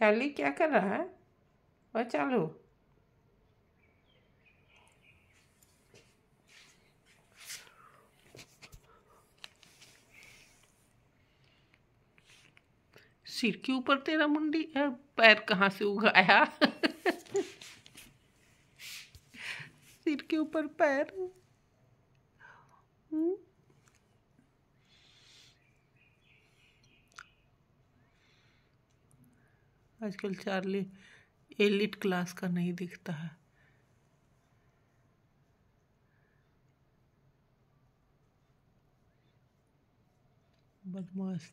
Charlie क्या कर रहा है? और चालू? सिर के ऊपर तेरा मुंडी पैर कहाँ से उगाया? सिर के ऊपर पैर। आजकल चार्ली एलिट क्लास का नहीं दिखता है। बदमाश